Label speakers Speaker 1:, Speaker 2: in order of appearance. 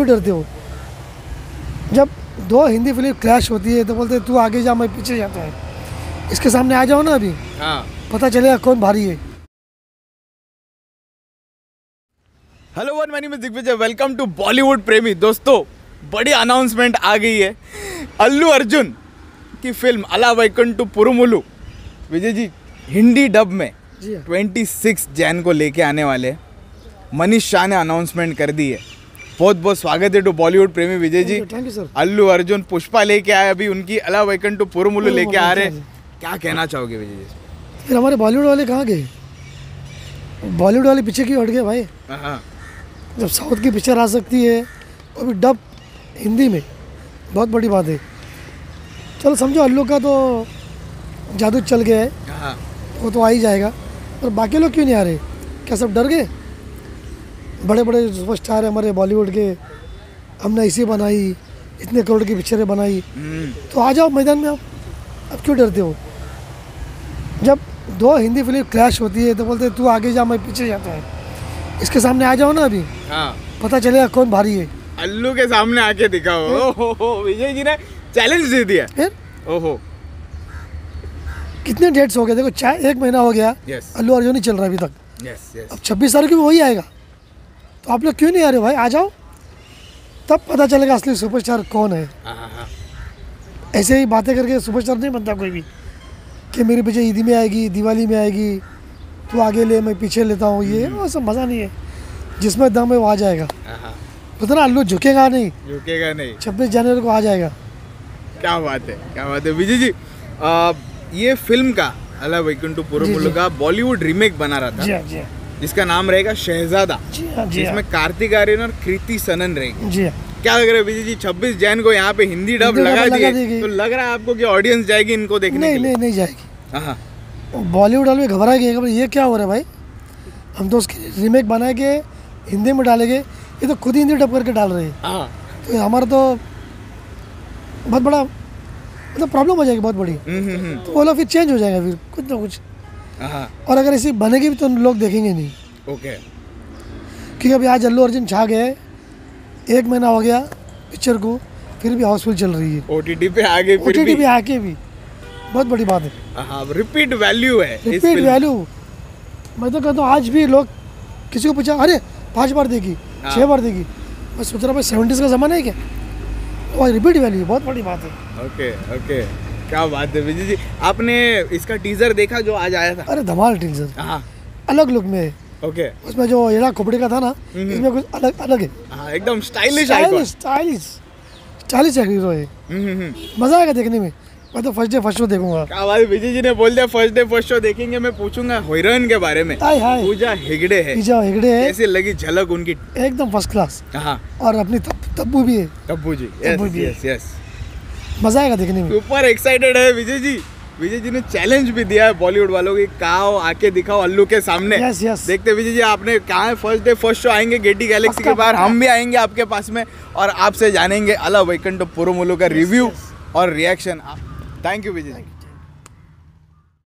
Speaker 1: क्यों डरते हो? जब दो हिंदी फ़िल्म क्लैश होती है तो बोलते तू आगे जा मैं पीछे जाता है। इसके सामने आ जाओ ना अभी।
Speaker 2: हाँ।
Speaker 1: पता चलेगा कौन भारी है।
Speaker 2: हेलो वन मैनी में दिग्विजय वेलकम टू बॉलीवुड प्रेमी दोस्तों बड़ी अनाउंसमेंट आ गई है। अल्लू अर्जुन की film Ala Vaikunthapurramuloo. Vijay ji Hindi dub में
Speaker 1: ट्वेंटी
Speaker 2: सिक्स जैन को लेके आने वाले मनीष शाह ने अनाउंसमेंट कर दी है। बहुत बहुत स्वागत है टू बॉलीवुड प्रेमी Vijay ji.
Speaker 1: Thank you sir
Speaker 2: Allu Arjun Pushpa लेके आए अभी उनकी अला वैकुंठ पुरुमुलु लेके आ रहे क्या कहना चाहोगे विजय जी?
Speaker 1: फिर हमारे बॉलीवुड वाले कहाँ गए? बॉलीवुड वाले पीछे क्यों हट गए भाई?
Speaker 2: हाँ।
Speaker 1: जब साउथ की पिक्चर आ सकती है वो भी डब हिंदी में। बहुत बड़ी बात है। चलो समझो अल्लू का तो जादू चल गया है।
Speaker 2: हाँ।
Speaker 1: वो तो आ ही जाएगा। पर बाकी लोग क्यों नहीं आ रहे? क्या सब डर गए? बड़े बड़े सुपरस्टार हैं हमारे बॉलीवुड के। हमने ऐसी बनाई इतने करोड़ की पिक्चरें बनाई।
Speaker 2: हम्म,
Speaker 1: तो आ जाओ मैदान में आप। अब क्यों डरते हो? जब दो हिंदी फ़िल्म क्लैश होती है तो बोलते तू आगे जा मैं पीछे जाता है। इसके सामने आ जाओ ना अभी।
Speaker 2: हाँ।
Speaker 1: पता चलेगा कौन भारी है।
Speaker 2: अल्लू के सामने आके दिखाओ। विजय जी ने चैलेंज दे दिया। ओहो।
Speaker 1: कितने डेट्स हो गए? देखो चाहे एक महीना हो गया।
Speaker 2: यस
Speaker 1: अल्लू अर्जुन ही चल रहा है अभी तक।
Speaker 2: यस यस
Speaker 1: अब छब्बीस तारीख को वही आएगा। आप लोग क्यों नहीं आ रहे भाई? आ जाओ। तब पता चलेगा असली सुपरस्टार कौन है। ऐसे ही बातें करके सुपरस्टार नहीं बनता कोई भी। कि मेरी पिक्चर ईदी में आएगी दिवाली में आएगी तू आगे ले मैं पीछे लेता हूँ ये वो सब मज़ा नहीं है। जिसमें दम है वो आ जाएगा। पता ना अल्लू झुकेगा नहीं।
Speaker 2: रुकेगा नहीं।
Speaker 1: छब्बीस जनवरी को आ जाएगा।
Speaker 2: क्या बात है क्या बात है। विजय जी आ, ये फ़िल्म का अला वैकुंठ
Speaker 1: जी,
Speaker 2: का बॉलीवुड रीमेक बना रहा था।
Speaker 1: हाँ जी। हाँ
Speaker 2: जिसका नाम रहेगा शहजादा
Speaker 1: जी हाँ जी हाँ
Speaker 2: जिसमें कार्तिक आर्यन और कृति सनन रहेगी।
Speaker 1: जी हाँ।
Speaker 2: क्या लग रहा है विजय जी 26 जैन को यहाँ पे हिंदी डब लगा दिए? तो लग रहा है आपको कि ऑडियंस जाएगी इनको देखने
Speaker 1: नहीं
Speaker 2: के लिए?
Speaker 1: नहीं नहीं जाएगी।
Speaker 2: हाँ
Speaker 1: बॉलीवुड वाले घबरा गए ये क्या हो रहा है भाई? हम तो उसकी रीमेक बना के हिंदी में डालेंगे ये तो खुद ही हिंदी डब करके डाल रहे हैं।
Speaker 2: हाँ।
Speaker 1: तो हमारा तो बहुत बड़ा मतलब प्रॉब्लम हो जाएगी बहुत बड़ी।
Speaker 2: हम्म, हम्म, हम्म,
Speaker 1: तो वो लोग फिर चेंज हो जाएगा फिर कुछ ना कुछ।
Speaker 2: हाँ
Speaker 1: और अगर ऐसी बनेगी भी तो लोग देखेंगे नहीं।
Speaker 2: ओके।
Speaker 1: क्योंकि अभी आज अल्लू अर्जुन छा गए एक महीना हो गया पिक्चर को फिर भी हाउसफुल चल रही है।
Speaker 2: ओटीटी पे आ गई
Speaker 1: ओ
Speaker 2: फिर भी।
Speaker 1: भी आके भी। बहुत बड़ी बात है।
Speaker 2: हाँ रिपीट वैल्यू है
Speaker 1: रिपीट वैल्यू मैं तो कहता हूँ आज भी लोग किसी को पूछा अरे पाँच बार देगी
Speaker 2: हाँ।
Speaker 1: छह बार देगी मैं सोच रहा भाई सेवेंटीज़ का ज़माना है क्या? वो रिपीट वैल्यू बहुत बड़ी बात है।
Speaker 2: Okay okay. क्या बात है विजय जी। आपने इसका टीजर देखा जो आज आया था?
Speaker 1: अरे धमाल टीजर
Speaker 2: हाँ।
Speaker 1: अलग लुक में
Speaker 2: ओके
Speaker 1: उसमें जो एड़ा खोपड़ी का था ना
Speaker 2: हम्म।
Speaker 1: इसमें कुछ अलग अलग है।
Speaker 2: हाँ एकदम stylish
Speaker 1: stylish stylish stylish hero है मज़ा आएगा देखने में। मैं तो फ़र्स्ट डे फ़र्स्ट शो देखूँगा।
Speaker 2: क्या बात विजय जी ने बोल दिया फ़र्स्ट डे फ़र्स्ट शो देखेंगे मैं पूछूँगा हीरोइन के बारे में।
Speaker 1: हाय हाय।
Speaker 2: पूजा हेगड़े है।
Speaker 1: पिज्जा हेगड़े है।
Speaker 2: कैसे लगी झलक उनकी?
Speaker 1: एकदम फ़र्स्ट क्लास
Speaker 2: हाँ।
Speaker 1: और अपनी तब्बू भी है।
Speaker 2: Tabu ji. Yes yes yes
Speaker 1: मज़ा आएगा देखने में।
Speaker 2: सुपर एक्साइटेड है विजय जी। विजय जी ने चैलेंज भी दिया है बॉलीवुड वालों की कहा आके दिखाओ अल्लू के सामने।
Speaker 1: Yes, yes.
Speaker 2: देखते विजय जी आपने कहा है? फ़र्स्ट डे फ़र्स्ट शो आएँगे गेटी गैलेक्सी के बाहर हम भी आएँगे आपके पास में और आपसे जानेंगे अला वैकंठ पुरुमुलु का रिव्यू और reaction thank you Vijay ji.